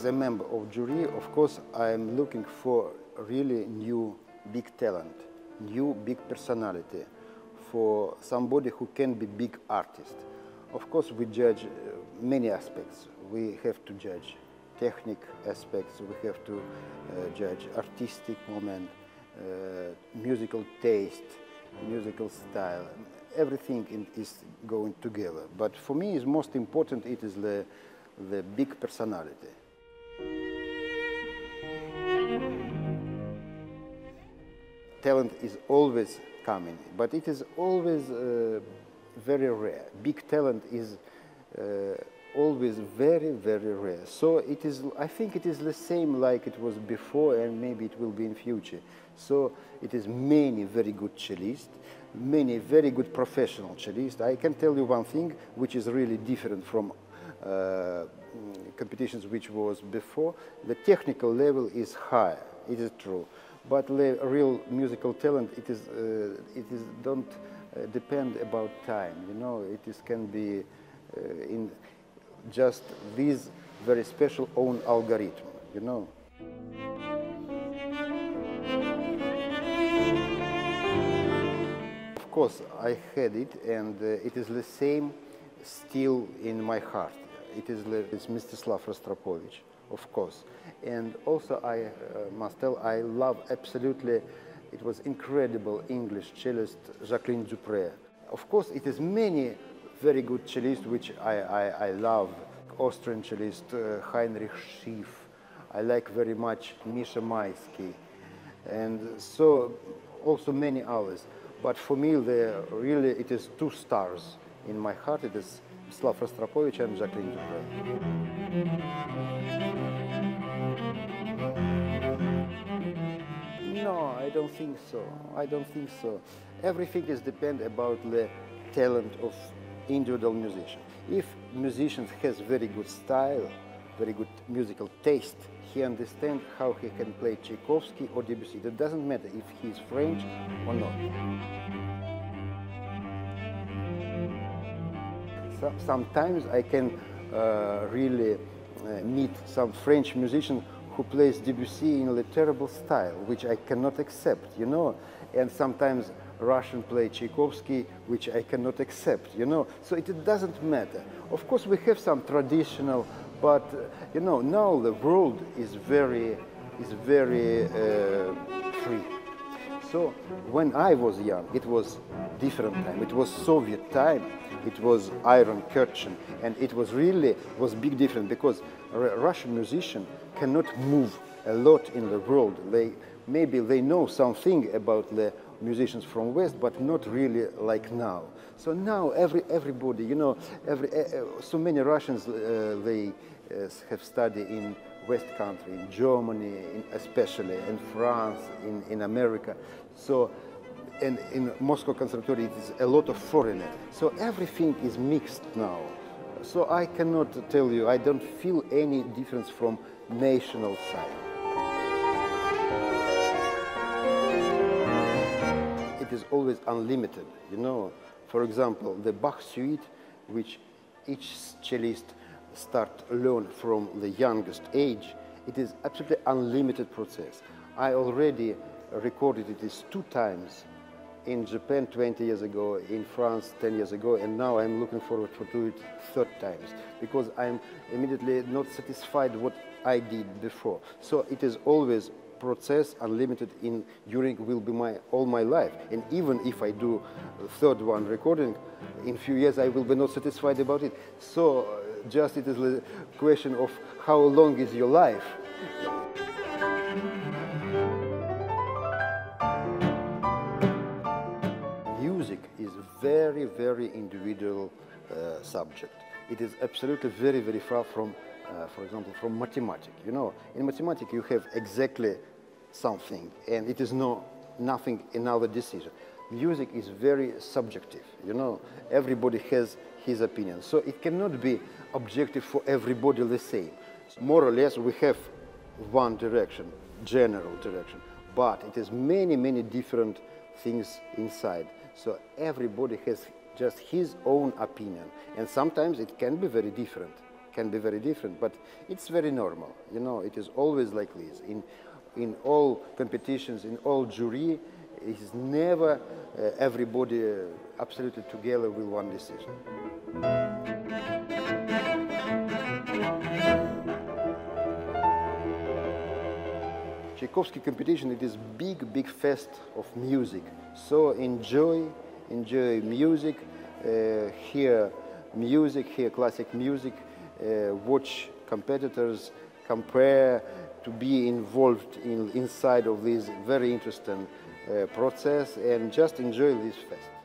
as a member of jury, of course, I'm looking for really new big talent, new big personality, for somebody who can be big artist. Of course, we judge uh, many aspects. We have to judge technique aspects, we have to uh, judge artistic moment, uh, musical taste, musical style. Everything in, is going together. But for me, is most important. It is the the big personality. Talent is always coming, but it is always uh, very rare. Big talent is uh, always very, very rare. So it is, I think it is the same like it was before and maybe it will be in future. So it is many very good cellists, many very good professional cellists. I can tell you one thing which is really different from competitions which was before. The technical level is higher, it is true. But real musical talent, it is, uh, it is don't uh, depend about time, you know, it is, can be in just this very special own algorithm, you know. Of course, I had it, and uh, it is the same still in my heart. It is it's Mstislav Rostropovich, of course. And also, I uh, must tell, I love absolutely, it was incredible English cellist Jacqueline Dupre. Of course, it is many very good cellists which I, I, I love. Austrian cellist uh, Heinrich Schiff. I like very much Misha Maisky. And so also many others. But for me, the, really, it is two stars in my heart. It is Slav Rostropovich and Jacqueline Dupre. No, I don't think so. I don't think so. Everything is depend about the talent of individual musician. If musician has very good style, very good musical taste, he understands how he can play Tchaikovsky or Debussy. It doesn't matter if he is French or not. So, sometimes I can uh, really uh, meet some French musician who plays Debussy in a terrible style, which I cannot accept, you know. And sometimes Russian play Tchaikovsky, which I cannot accept, you know. So it, it doesn't matter. Of course, we have some traditional, but uh, you know, now the world is very, is very uh, free. So when I was young, it was different time. It was Soviet time. It was Iron Curtain, and it was really was big difference because Russian musician cannot move a lot in the world. They maybe they know something about the musicians from West, but not really like now. So now every everybody, you know, every so many Russians uh, they uh, have studied in West country, in Germany, especially in France, in in America. So. And in Moscow Conservatory, it is a lot of foreigners. So everything is mixed now. So I cannot tell you, I don't feel any difference from national side. it is always unlimited. You know, for example, the Bach suite, which each cellist start learn from the youngest age, it is absolutely unlimited process. I already recorded it is two times in Japan 20 years ago, in France 10 years ago, and now I'm looking forward to do it third times because I'm immediately not satisfied what I did before. So it is always process unlimited in during will be my all my life and even if I do third one recording in few years I will be not satisfied about it so just it is a question of how long is your life music is very very individual uh, subject it is absolutely very very far from uh, for example, from mathematics. You know, in mathematics you have exactly something, and it is no nothing another decision. Music is very subjective. You know, everybody has his opinion, so it cannot be objective for everybody the same. More or less, we have one direction, general direction, but it is many, many different things inside. So everybody has just his own opinion, and sometimes it can be very different. can be very different, but it's very normal. You know, it is always like this. In, in all competitions, in all jury, it is never uh, everybody uh, absolutely together with one decision. Tchaikovsky competition, it is big, big fest of music. So enjoy, enjoy music, uh, hear music, hear classic music, uh, watch competitors, compare, to be involved in, inside of this very interesting Uh, process and just enjoy this fest.